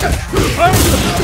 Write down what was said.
Ah!